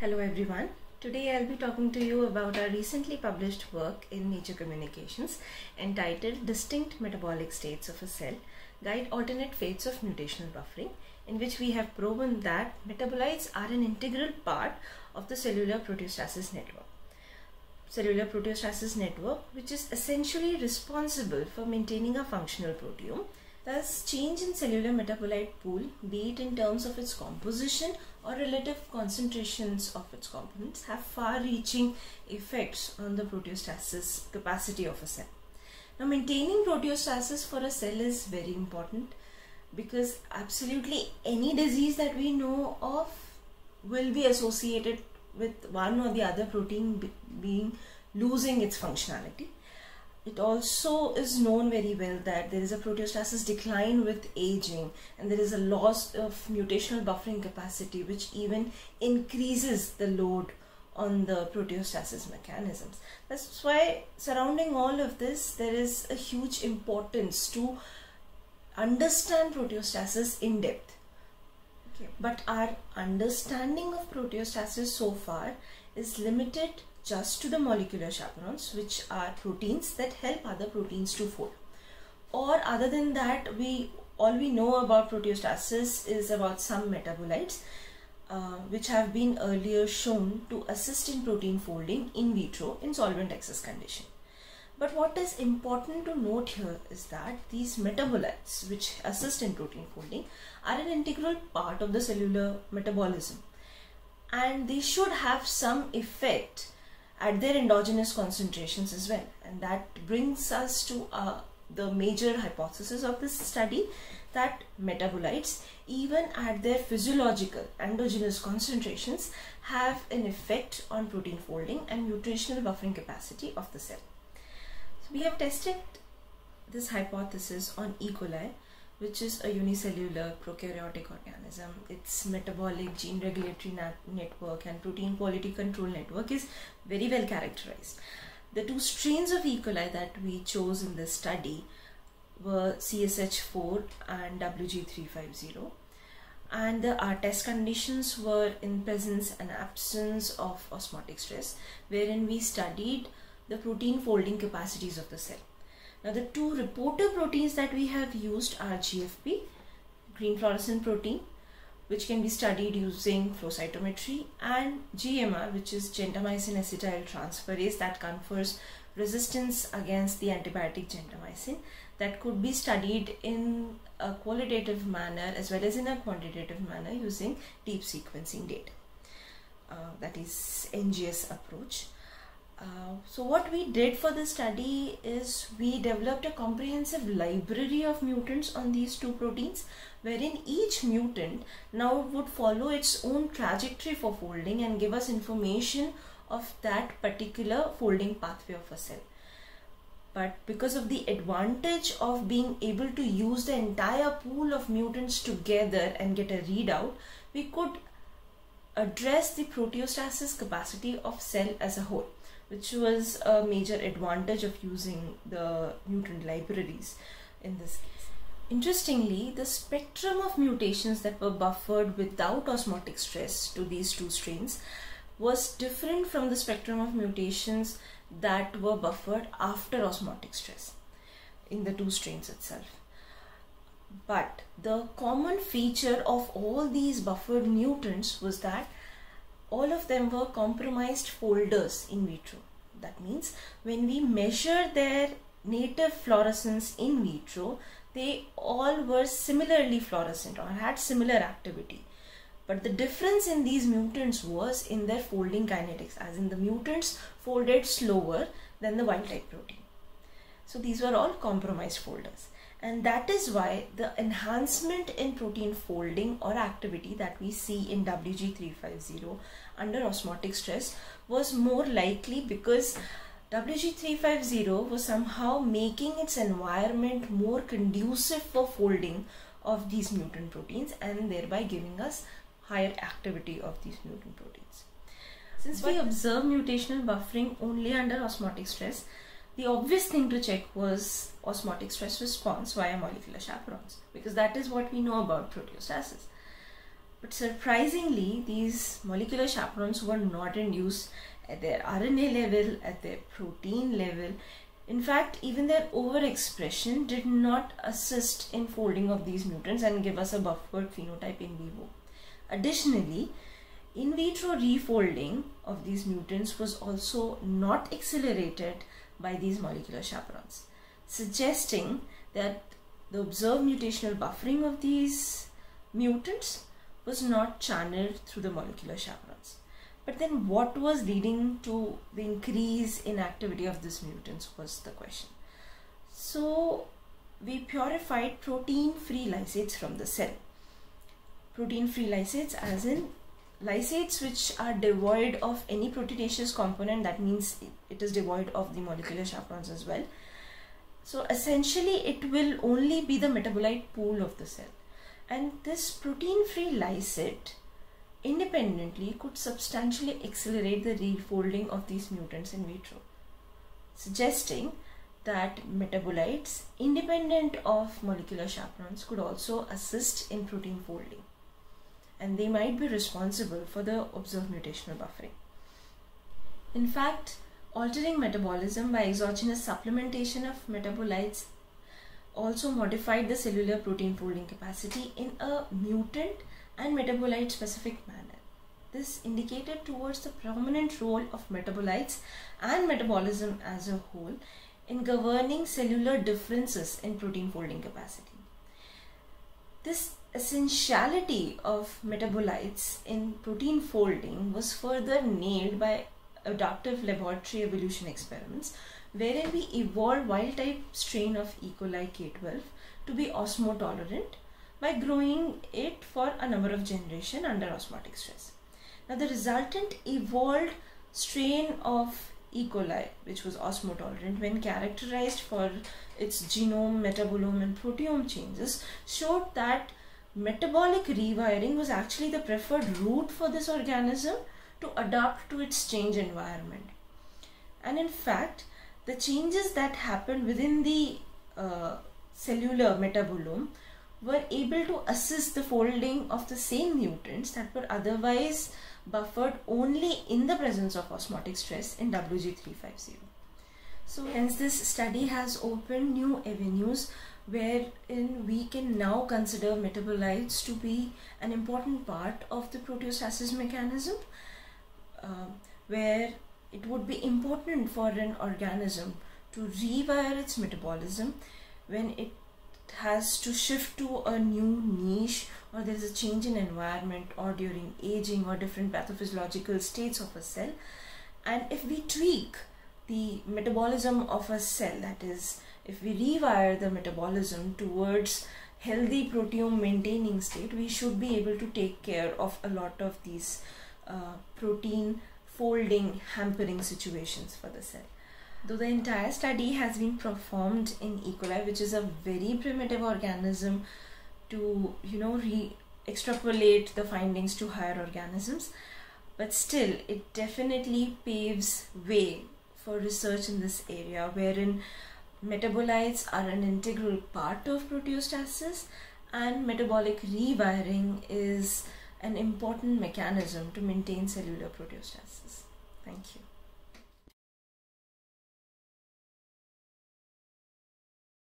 Hello everyone. Today I'll be talking to you about our recently published work in Nature Communications entitled Distinct Metabolic States of a Cell Guide Alternate Fates of Mutational Buffering in which we have proven that metabolites are an integral part of the cellular proteostasis network. Cellular proteostasis network which is essentially responsible for maintaining a functional proteome Thus, change in cellular metabolite pool, be it in terms of its composition or relative concentrations of its components, have far-reaching effects on the proteostasis capacity of a cell. Now, maintaining proteostasis for a cell is very important because absolutely any disease that we know of will be associated with one or the other protein be being losing its functionality it also is known very well that there is a proteostasis decline with aging and there is a loss of mutational buffering capacity which even increases the load on the proteostasis mechanisms. That's why surrounding all of this there is a huge importance to understand proteostasis in depth. But our understanding of proteostasis so far is limited just to the molecular chaperones which are proteins that help other proteins to fold or other than that we all we know about proteostasis is about some metabolites uh, which have been earlier shown to assist in protein folding in vitro in solvent excess condition. But what is important to note here is that these metabolites which assist in protein folding are an integral part of the cellular metabolism and they should have some effect at their endogenous concentrations as well. And that brings us to uh, the major hypothesis of this study that metabolites, even at their physiological endogenous concentrations, have an effect on protein folding and mutational buffering capacity of the cell. We have tested this hypothesis on E. coli which is a unicellular prokaryotic organism. Its metabolic gene regulatory network and protein quality control network is very well characterized. The two strains of E. coli that we chose in this study were CSH4 and WG350 and the, our test conditions were in presence and absence of osmotic stress wherein we studied the protein folding capacities of the cell. Now the two reporter proteins that we have used are GFP, green fluorescent protein, which can be studied using flow cytometry and GMR which is gentamicin acetyl transferase that confers resistance against the antibiotic gentamicin that could be studied in a qualitative manner as well as in a quantitative manner using deep sequencing data. Uh, that is NGS approach. Uh, so what we did for this study is we developed a comprehensive library of mutants on these two proteins wherein each mutant now would follow its own trajectory for folding and give us information of that particular folding pathway of a cell. But because of the advantage of being able to use the entire pool of mutants together and get a readout, we could address the proteostasis capacity of cell as a whole which was a major advantage of using the mutant libraries in this case. Interestingly, the spectrum of mutations that were buffered without osmotic stress to these two strains was different from the spectrum of mutations that were buffered after osmotic stress in the two strains itself. But the common feature of all these buffered mutants was that all of them were compromised folders in vitro. That means when we measure their native fluorescence in vitro, they all were similarly fluorescent or had similar activity. But the difference in these mutants was in their folding kinetics, as in the mutants folded slower than the wild type protein. So these were all compromised folders and that is why the enhancement in protein folding or activity that we see in WG350 under osmotic stress was more likely because WG350 was somehow making its environment more conducive for folding of these mutant proteins and thereby giving us higher activity of these mutant proteins. Since but we observe mutational buffering only under osmotic stress, the obvious thing to check was osmotic stress response via molecular chaperones because that is what we know about proteostasis. But surprisingly, these molecular chaperones were not induced at their RNA level, at their protein level. In fact, even their overexpression did not assist in folding of these mutants and give us a buffered phenotype in vivo. Additionally, in vitro refolding of these mutants was also not accelerated by these molecular chaperones, suggesting that the observed mutational buffering of these mutants was not channeled through the molecular chaperones. But then what was leading to the increase in activity of these mutants was the question. So we purified protein-free lysates from the cell. Protein-free lysates as in lysates which are devoid of any proteinaceous component that means it is devoid of the molecular chaperones as well. So essentially it will only be the metabolite pool of the cell. And this protein free lysate independently could substantially accelerate the refolding of these mutants in vitro suggesting that metabolites independent of molecular chaperones could also assist in protein folding and they might be responsible for the observed mutational buffering. In fact, altering metabolism by exogenous supplementation of metabolites also modified the cellular protein folding capacity in a mutant and metabolite specific manner. This indicated towards the prominent role of metabolites and metabolism as a whole in governing cellular differences in protein folding capacity. This essentiality of metabolites in protein folding was further nailed by adaptive laboratory evolution experiments wherein we evolved wild type strain of E. coli K12 to be osmotolerant by growing it for a number of generations under osmotic stress. Now the resultant evolved strain of E. coli which was osmotolerant when characterized for its genome, metabolome and proteome changes showed that metabolic rewiring was actually the preferred route for this organism to adapt to its change environment. And in fact, the changes that happened within the uh, cellular metabolome were able to assist the folding of the same mutants that were otherwise buffered only in the presence of osmotic stress in WG350. So hence this study has opened new avenues wherein we can now consider metabolites to be an important part of the proteostasis mechanism uh, where it would be important for an organism to rewire its metabolism when it has to shift to a new niche or there is a change in environment or during aging or different pathophysiological states of a cell and if we tweak the metabolism of a cell that is if we rewire the metabolism towards healthy proteome maintaining state we should be able to take care of a lot of these uh, protein folding hampering situations for the cell though the entire study has been performed in E. coli which is a very primitive organism to you know re extrapolate the findings to higher organisms but still it definitely paves way for research in this area wherein metabolites are an integral part of proteostasis and metabolic rewiring is an important mechanism to maintain cellular proteostasis. Thank you.